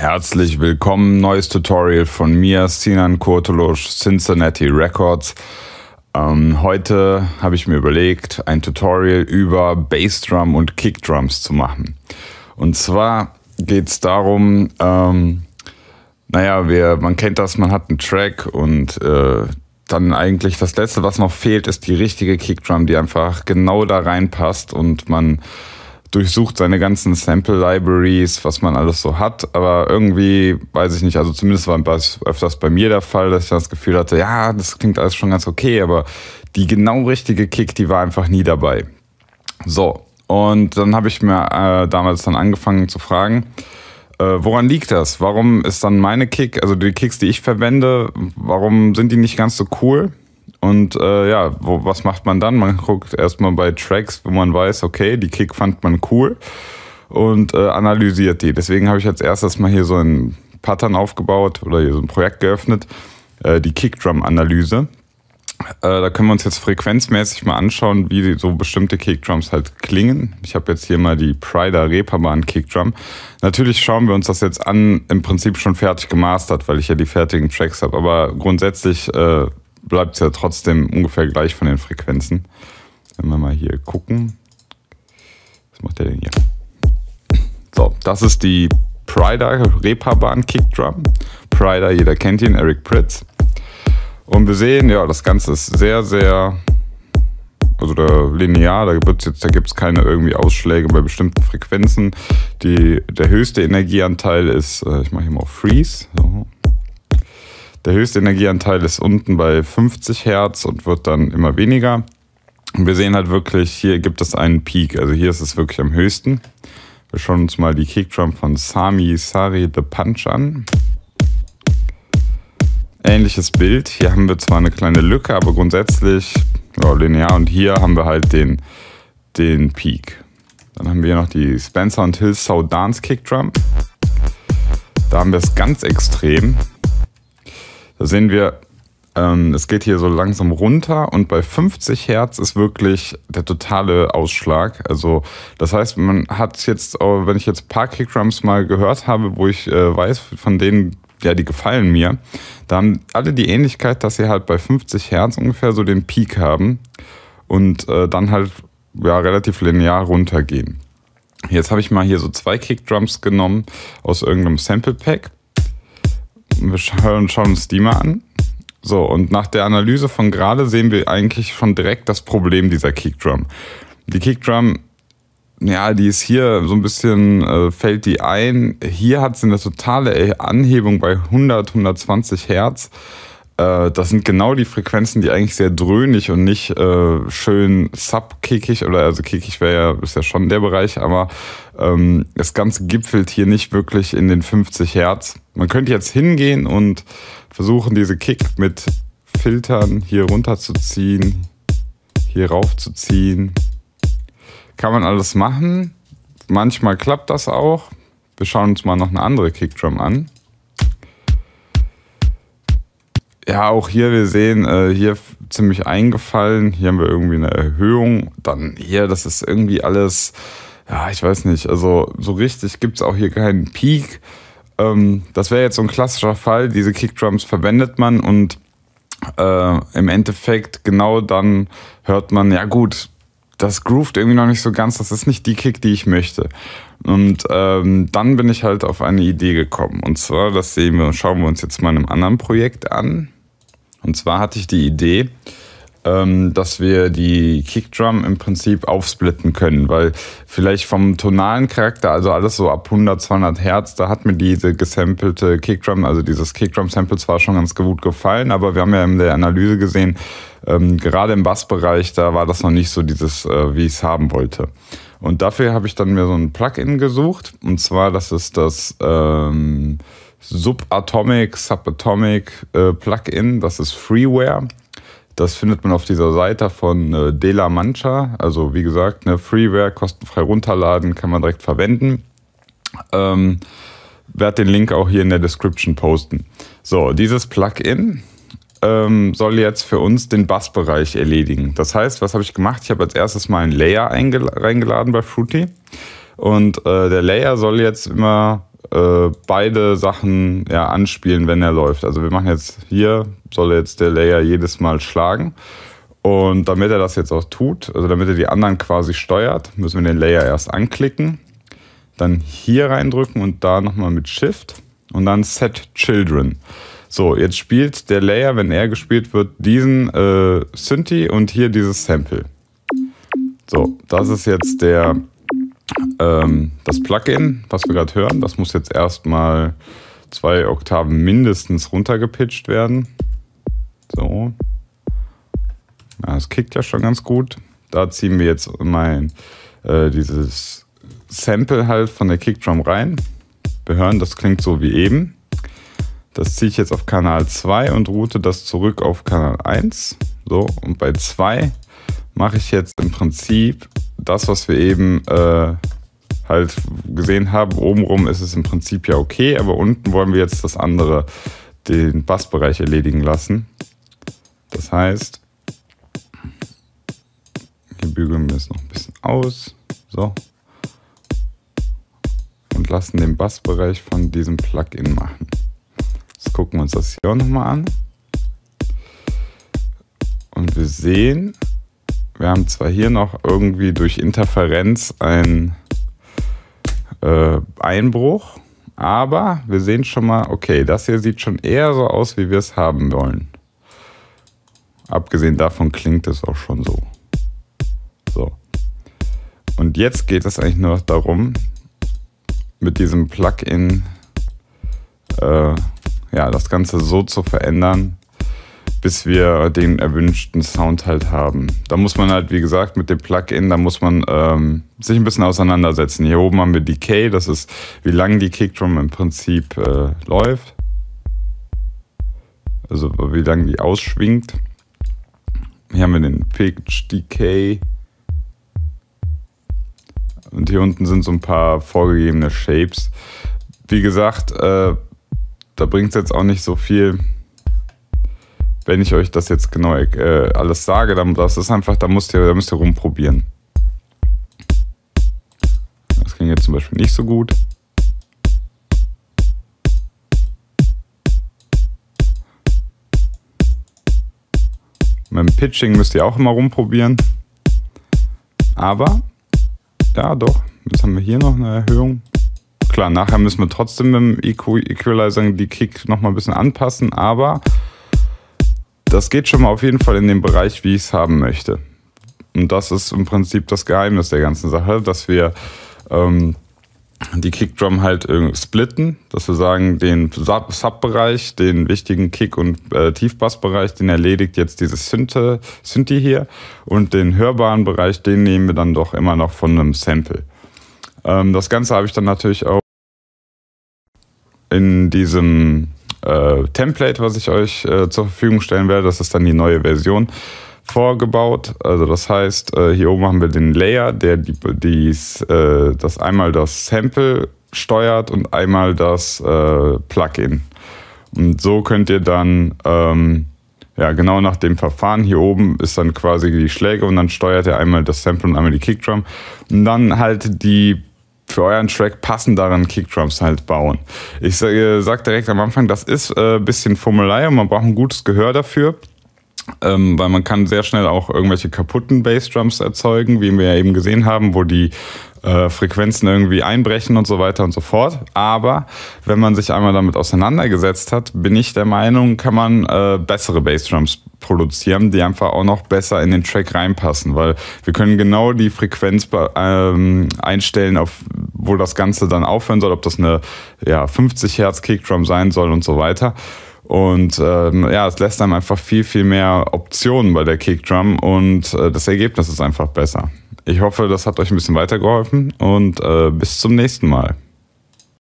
Herzlich willkommen, neues Tutorial von mir, Sinan Kurtulusch, Cincinnati Records. Ähm, heute habe ich mir überlegt, ein Tutorial über Bassdrum und Kickdrums zu machen. Und zwar geht es darum, ähm, naja, wir, man kennt das, man hat einen Track und äh, dann eigentlich das Letzte, was noch fehlt, ist die richtige Kickdrum, die einfach genau da reinpasst und man durchsucht seine ganzen Sample Libraries, was man alles so hat, aber irgendwie, weiß ich nicht, also zumindest war das öfters bei mir der Fall, dass ich das Gefühl hatte, ja, das klingt alles schon ganz okay, aber die genau richtige Kick, die war einfach nie dabei. So, und dann habe ich mir äh, damals dann angefangen zu fragen, äh, woran liegt das? Warum ist dann meine Kick, also die Kicks, die ich verwende, warum sind die nicht ganz so cool? Und äh, ja, wo, was macht man dann? Man guckt erstmal bei Tracks, wo man weiß, okay, die Kick fand man cool und äh, analysiert die. Deswegen habe ich als erstes mal hier so ein Pattern aufgebaut oder hier so ein Projekt geöffnet, äh, die Kickdrum-Analyse. Äh, da können wir uns jetzt frequenzmäßig mal anschauen, wie so bestimmte Kickdrums halt klingen. Ich habe jetzt hier mal die Prider Reeperbahn Kickdrum. Natürlich schauen wir uns das jetzt an, im Prinzip schon fertig gemastert, weil ich ja die fertigen Tracks habe. Aber grundsätzlich äh, bleibt es ja trotzdem ungefähr gleich von den Frequenzen. Wenn wir mal hier gucken. Was macht der denn hier? So, das ist die Prider Reeperbahn Kickdrum. Prider, jeder kennt ihn, Eric Pritz. Und wir sehen, ja, das Ganze ist sehr, sehr, also der linear, da gibt es da gibt's keine irgendwie Ausschläge bei bestimmten Frequenzen. Die, der höchste Energieanteil ist, äh, ich mache hier mal Freeze. So. Der höchste Energieanteil ist unten bei 50 Hertz und wird dann immer weniger. Und wir sehen halt wirklich, hier gibt es einen Peak. Also hier ist es wirklich am höchsten. Wir schauen uns mal die Kickdrum von Sami Sari The Punch an. Ähnliches Bild. Hier haben wir zwar eine kleine Lücke, aber grundsätzlich ja, linear. Und hier haben wir halt den, den Peak. Dann haben wir noch die Spencer und Hill Soul Dance Kickdrum. Da haben wir es ganz extrem. Da sehen wir, ähm, es geht hier so langsam runter und bei 50 Hertz ist wirklich der totale Ausschlag. Also das heißt, man hat jetzt, wenn ich jetzt ein paar Kickdrums mal gehört habe, wo ich äh, weiß, von denen, ja, die gefallen mir, da haben alle die Ähnlichkeit, dass sie halt bei 50 Hertz ungefähr so den Peak haben und äh, dann halt ja, relativ linear runtergehen. Jetzt habe ich mal hier so zwei Kickdrums genommen aus irgendeinem Sample Pack wir schauen, schauen uns die mal an. So, und nach der Analyse von gerade sehen wir eigentlich schon direkt das Problem dieser Kickdrum. Die Kickdrum, ja, die ist hier so ein bisschen, äh, fällt die ein. Hier hat sie eine totale Anhebung bei 100, 120 Hertz. Äh, das sind genau die Frequenzen, die eigentlich sehr dröhnig und nicht äh, schön subkickig oder also kickig wäre ja, ist ja schon der Bereich, aber ähm, das Ganze gipfelt hier nicht wirklich in den 50 Hertz. Man könnte jetzt hingehen und versuchen, diese Kick mit Filtern hier runterzuziehen, hier raufzuziehen. Kann man alles machen. Manchmal klappt das auch. Wir schauen uns mal noch eine andere Kickdrum an. Ja, auch hier, wir sehen, äh, hier ziemlich eingefallen. Hier haben wir irgendwie eine Erhöhung. Dann hier, das ist irgendwie alles, ja, ich weiß nicht. Also so richtig gibt es auch hier keinen Peak. Ähm, das wäre jetzt so ein klassischer Fall. Diese Kickdrums verwendet man und äh, im Endeffekt genau dann hört man, ja gut, das groovt irgendwie noch nicht so ganz, das ist nicht die Kick, die ich möchte. Und ähm, dann bin ich halt auf eine Idee gekommen. Und zwar, das sehen wir, schauen wir uns jetzt mal in einem anderen Projekt an. Und zwar hatte ich die Idee, ähm, dass wir die Kickdrum im Prinzip aufsplitten können, weil vielleicht vom tonalen Charakter, also alles so ab 100, 200 Hertz, da hat mir diese gesampelte Kickdrum, also dieses Kickdrum-Sample zwar schon ganz gut gefallen, aber wir haben ja in der Analyse gesehen, ähm, gerade im Bassbereich, da war das noch nicht so dieses, äh, wie ich es haben wollte. Und dafür habe ich dann mir so ein Plugin gesucht, und zwar das ist das ähm, Subatomic, Subatomic äh, Plugin, das ist Freeware. Das findet man auf dieser Seite von äh, De La Mancha. Also wie gesagt, ne, Freeware, kostenfrei runterladen, kann man direkt verwenden. Ähm, werde den Link auch hier in der Description posten. So, dieses Plugin ähm, soll jetzt für uns den Bassbereich erledigen. Das heißt, was habe ich gemacht? Ich habe als erstes mal einen Layer reingeladen bei Fruity. Und äh, der Layer soll jetzt immer äh, beide Sachen ja, anspielen, wenn er läuft. Also wir machen jetzt hier, soll jetzt der Layer jedes Mal schlagen. Und damit er das jetzt auch tut, also damit er die anderen quasi steuert, müssen wir den Layer erst anklicken, dann hier reindrücken und da nochmal mit Shift und dann Set Children. So, jetzt spielt der Layer, wenn er gespielt wird, diesen äh, Synthi und hier dieses Sample. So, das ist jetzt der ähm, das Plugin, was wir gerade hören. Das muss jetzt erstmal zwei Oktaven mindestens runtergepitcht werden. So. Ja, es kickt ja schon ganz gut. Da ziehen wir jetzt mein äh, dieses Sample halt von der Kickdrum rein. Wir hören, das klingt so wie eben. Das ziehe ich jetzt auf Kanal 2 und route das zurück auf Kanal 1. So, und bei 2 mache ich jetzt im Prinzip das, was wir eben äh, halt gesehen haben. Obenrum ist es im Prinzip ja okay, aber unten wollen wir jetzt das andere, den Bassbereich erledigen lassen. Das heißt, hier bügeln wir es noch ein bisschen aus. So. Und lassen den Bassbereich von diesem Plugin machen. Jetzt gucken wir uns das hier auch nochmal an. Und wir sehen, wir haben zwar hier noch irgendwie durch Interferenz ein äh, Einbruch, aber wir sehen schon mal, okay, das hier sieht schon eher so aus, wie wir es haben wollen. Abgesehen davon klingt es auch schon so. So. Und jetzt geht es eigentlich nur noch darum, mit diesem Plugin äh, ja, das Ganze so zu verändern, bis wir den erwünschten Sound halt haben. Da muss man halt, wie gesagt, mit dem Plugin, da muss man ähm, sich ein bisschen auseinandersetzen. Hier oben haben wir Decay, das ist, wie lang die Kickdrum im Prinzip äh, läuft. Also wie lang die ausschwingt. Hier haben wir den Pitch Decay. Und hier unten sind so ein paar vorgegebene Shapes. Wie gesagt, äh, da bringt es jetzt auch nicht so viel wenn ich euch das jetzt genau äh, alles sage, dann das ist einfach, da müsst ihr, da müsst ihr rumprobieren. Das ging jetzt zum Beispiel nicht so gut. Mit dem Pitching müsst ihr auch immer rumprobieren. Aber, ja doch, jetzt haben wir hier noch eine Erhöhung. Klar, nachher müssen wir trotzdem mit dem EQ Equalizer die Kick nochmal ein bisschen anpassen, aber das geht schon mal auf jeden Fall in den Bereich, wie ich es haben möchte. Und das ist im Prinzip das Geheimnis der ganzen Sache, dass wir ähm, die Kickdrum halt splitten, dass wir sagen, den Sub-Bereich, den wichtigen Kick- und äh, Tiefbassbereich, den erledigt jetzt dieses Synthi, hier und den hörbaren Bereich, den nehmen wir dann doch immer noch von einem Sample. Ähm, das Ganze habe ich dann natürlich auch in diesem äh, Template, was ich euch äh, zur Verfügung stellen werde. Das ist dann die neue Version vorgebaut. Also das heißt, äh, hier oben haben wir den Layer, der die, dies, äh, das einmal das Sample steuert und einmal das äh, Plugin. Und so könnt ihr dann ähm, ja, genau nach dem Verfahren hier oben ist dann quasi die Schläge und dann steuert er einmal das Sample und einmal die Kickdrum. Und dann halt die für euren Track passenderen Kickdrums halt bauen. Ich sage sag direkt am Anfang, das ist ein äh, bisschen Formelei und man braucht ein gutes Gehör dafür. Ähm, weil man kann sehr schnell auch irgendwelche kaputten Bassdrums erzeugen, wie wir ja eben gesehen haben, wo die äh, Frequenzen irgendwie einbrechen und so weiter und so fort. Aber wenn man sich einmal damit auseinandergesetzt hat, bin ich der Meinung, kann man äh, bessere Bassdrums produzieren, die einfach auch noch besser in den Track reinpassen, weil wir können genau die Frequenz ähm, einstellen, auf wo das Ganze dann aufhören soll, ob das eine ja, 50 Hertz Kickdrum sein soll und so weiter. Und ähm, ja, es lässt einem einfach viel, viel mehr Optionen bei der Kickdrum und äh, das Ergebnis ist einfach besser. Ich hoffe, das hat euch ein bisschen weitergeholfen und äh, bis zum nächsten Mal.